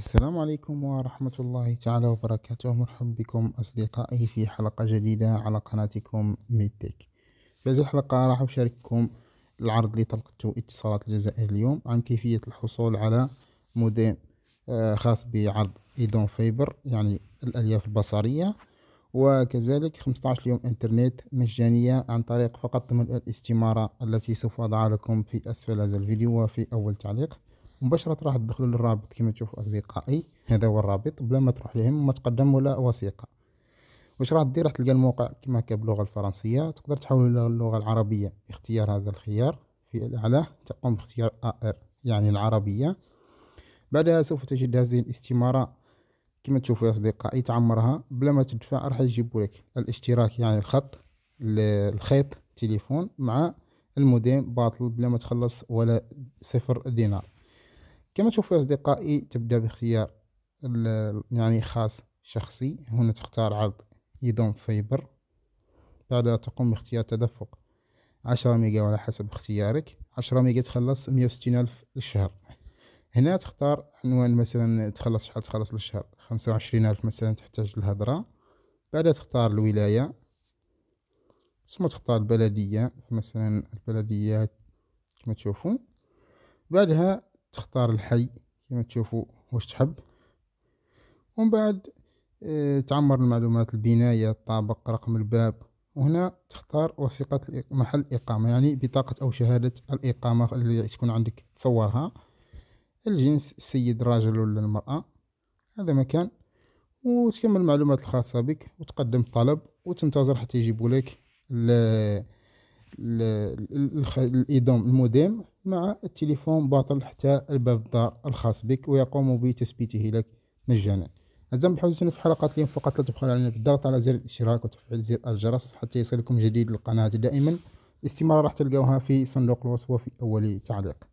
السلام عليكم ورحمة الله تعالى وبركاته. مرحبا بكم أصدقائي في حلقة جديدة على قناتكم ميدتك في هذه الحلقة راح أشارككم العرض اللي طلقته اتصالات الجزائر اليوم عن كيفية الحصول على موديم آه، خاص بعرض Idoom Fiber يعني الألياف البصرية. وكذلك 15 يوم إنترنت مجانية عن طريق فقط من الاستمارة التي سوف أضعها لكم في أسفل هذا الفيديو وفي أول تعليق. مباشرة راح تدخلوا للرابط كما تشوفوا أصدقائي. هذا هو الرابط. بلا ما تروح لهم ما تقدم ولا وثيقة. واش راح دير؟ راح تلقى الموقع كما كان باللغة الفرنسية. تقدر تحول إلى اللغة العربية باختيار هذا الخيار. في الأعلى تقوم باختيار AR يعني العربية. بعدها سوف تجد هذه الاستمارة كما تشوفوا يا أصدقائي تعمرها. بلا ما تدفع راح يجيبوا لك الاشتراك يعني الخط الخيط تليفون مع الموديم باطل. بلا ما تخلص ولا صفر دينار. كما تشوفوا أصدقائي تبدأ باختيار يعني خاص شخصي. هنا تختار عرض Idoom Fiber. بعدها تقوم باختيار تدفق عشرة ميجا على حسب اختيارك. عشرة ميجا تخلص مية وستين ألف للشهر. هنا تختار عنوان مثلا تخلص شحال تخلص للشهر. خمسة وعشرين ألف مثلا تحتاج للهضرة. بعدها تختار الولاية ثم تختار البلدية. مثلا البلديات كما تشوفوا بعدها تختار الحي كما تشوفوا واش تحب. ومن بعد آه، تعمر المعلومات البناية الطابق رقم الباب. وهنا تختار وثيقة محل إقامة يعني بطاقة أو شهادة الإقامة اللي تكون عندك تصورها. الجنس السيد الراجل ولا المرأة. هذا مكان. وتكمل المعلومات الخاصة بك وتقدم طلب وتنتظر حتى يجيبوا لك الإيدوم الموديم مع التليفون باطل حتى الباب الدار الخاص بك ويقوم بتثبيته لك مجانا. أعزائي المحاولين في حلقات اليوم فقط لا تبخلوا علينا بالضغط على زر الاشتراك وتفعيل زر الجرس حتى يصلكم جديد للقناة دائما. الاستمارة راح تلقوها في صندوق الوصف وفي أول تعليق.